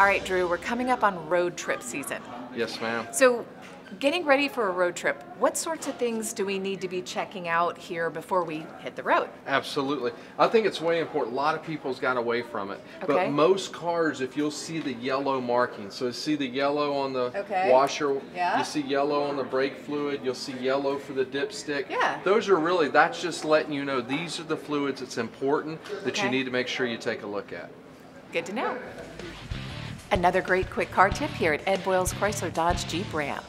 All right, Drew, we're coming up on road trip season. Yes, ma'am. So, getting ready for a road trip, what sorts of things do we need to be checking out here before we hit the road? Absolutely. I think it's way important. A lot of people's got away from it. Okay. But most cars, if you'll see the yellow marking, so see the yellow on the Okay. washer, Yeah. you see yellow on the brake fluid, you'll see yellow for the dipstick. Yeah. Those are really, that's just letting you know these are the fluids it's important that you need to make sure you take a look at. Good to know. Another great quick car tip here at Ed Voyles Chrysler Dodge Jeep Ram.